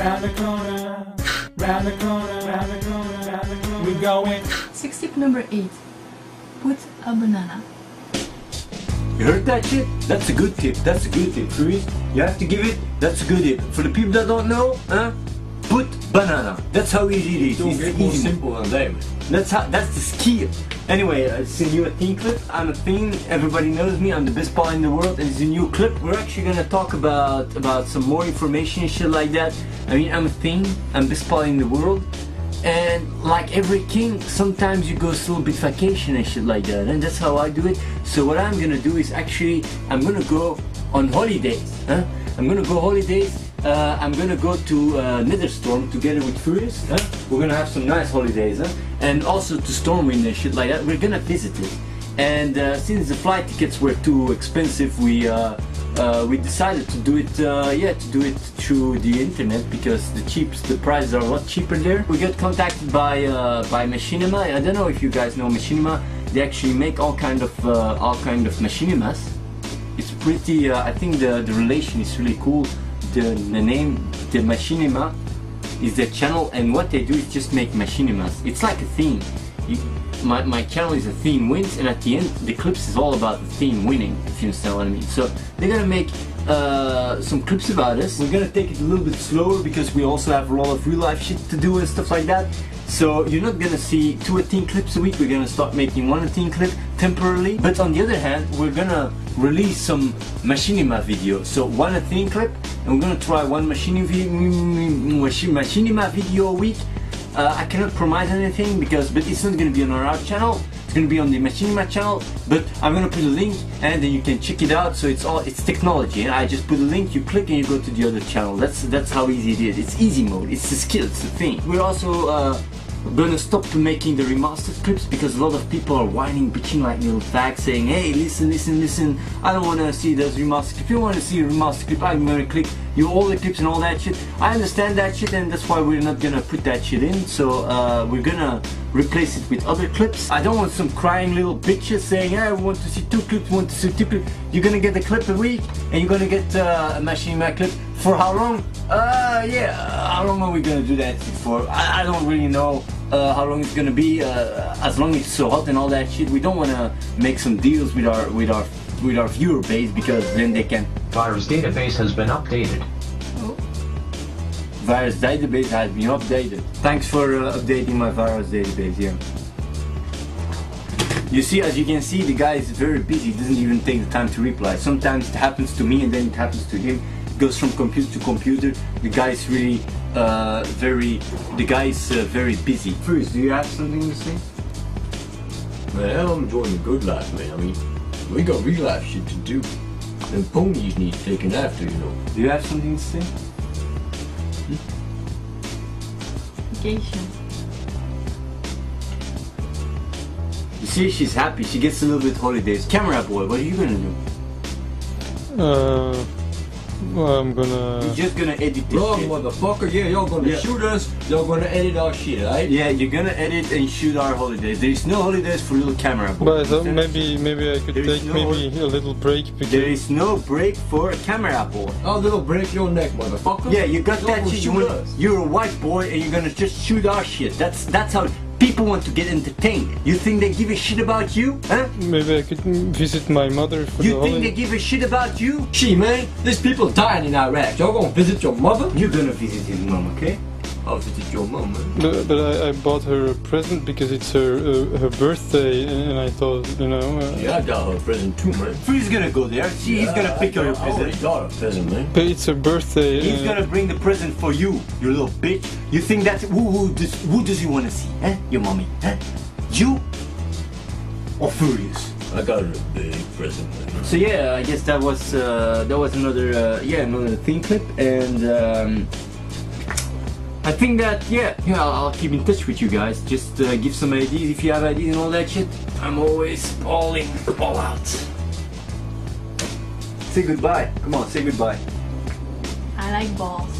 round the corner, round the corner, round the corner, round the corner. We going. Six tip number eight. Put a banana. You heard that shit? That's a good tip. That's a good tip. Cruz, you have to give it. That's a good tip. For the people that don't know, huh? Put banana. That's how easy it is. Don't It's get more easy. simple than that. That's how. That's the skill. Anyway, it's a new Athene clip. I'm Athene. Everybody knows me. I'm the best ball in the world, and it's a new clip. We're actually gonna talk about about some more information and shit like that. I mean, I'm a theme. I'm best ball in the world, and like every king, sometimes you go through a bit vacation and shit like that, and that's how I do it. So what I'm gonna do is actually I'm gonna go on holidays. Huh? I'm gonna go holidays. Uh, I'm gonna go to uh, Netherstorm together with Furious. Huh? We're gonna have some nice holidays, huh? and also to Stormwind and shit like that. We're gonna visit it. And uh, since the flight tickets were too expensive, we uh, uh, we decided to do it. Uh, yeah, to do it through the internet because the cheaps, the prices are a lot cheaper there. We got contacted by by Machinima. I don't know if you guys know Machinima. They actually make all kind of all kind of machinimas it's pretty i think the, the relation is really cool the, the name the machinima is their channel and what they do is just make machinimas. It's like a theme. You, my, my channel is Athene wins and at the end the clips is all about the theme winning if you understand what i mean. So they're gonna make uh, some clips about us. We're gonna take it a little bit slower because we also have a lot of real life shit to do and stuff like that so you're not gonna see two Athene clips a week. We're gonna start making one Athene clip temporarily. But on the other hand, we're gonna release some machinima video. So one Athene clip, and we're gonna try one machinima, video a week. Uh, I cannot promise anything because, but it's not gonna be on our channel. It's gonna be on the Machinima channel, but I'm gonna put a link and then you can check it out. So it's all it's technology. And I just put a link, you click and you go to the other channel. That's that's how easy it is. It's easy mode. It's the skill. It's the thing. We're also uh, gonna stop making the remastered clips because a lot of people are whining, bitching like little fags, saying, "Hey, listen, listen, listen. I don't want to see those remastered clips. If you want to see a remastered clip, I'm gonna click you all the clips and all that shit. I understand that shit, and that's why we're not gonna put that shit in. So uh, we're gonna replace it with other clips. I don't want some crying little bitches saying, "I want to see two clips, want to see two clips." You're gonna get a clip a week, and you're gonna get uh, a machinima clip for how long? Uh, yeah, how long are we gonna do that for? I, I don't really know. Uh, how long it's gonna be? Uh, as long as it's so hot and all that shit, we don't wanna make some deals with our with our with our viewer base because then they can Virus database has been updated. Virus database has been updated. Thanks for uh, updating my virus database, yeah. You see, as you can see, the guy is very busy, doesn't even take the time to reply. Sometimes it happens to me and then it happens to him. It goes from computer to computer. The guy is really uh, very, the guy is uh, very busy. First, do you have something to say? Man, I'm enjoying the good life, man. I mean, we got real life shit to do. And ponies need taken after, you know. Do you have something to say? Vacation. You see, she's happy. She gets a little bit holidays. Camera boy, what are you gonna do? Uh, well, I'm gonna. You're just gonna edit this Wrong, shit. motherfucker. Yeah, y'all gonna Yeah. shoot us. Y'all gonna edit our shit, right? Yeah, you're gonna edit and shoot our holidays. There is no holidays for little camera boy. But uh, I thought maybe maybe I could There is take no- maybe a little break because There is no break for a camera boy. Our little break your neck, motherfucker. Yeah, you got Y'all that shit. You shoot want, us. you're a white boy and you're gonna just shoot our shit. That's that's how people want to get entertained. You think they give a shit about you? Huh? maybe I could visit my mother for You the think they give a shit about you? She, man, there's people dying in Iraq. Y'all gonna visit your mother? You're gonna visit his mom, okay? I'll visit your mom, man. But, but I, I bought her a present because it's her uh, her birthday, and I thought you know. Uh, Yeah, I got her a present too, man. Who's gonna go there? See, he's gonna pick up your I already present. got a present, man. But it's her birthday. He's uh, gonna bring the present for you, you little bitch. You think that's who who does, who does you wanna see? Huh? Your mommy? Huh? You? Or Furious? I got a big present, man. So yeah, I guess that was uh, that was another uh, yeah another theme clip, and um, I think that yeah yeah I'll, I'll keep in touch with you guys. Just uh, give some ideas if you have ideas and all that shit. I'm always balling all out. Say goodbye. Come on, say goodbye. I like balls.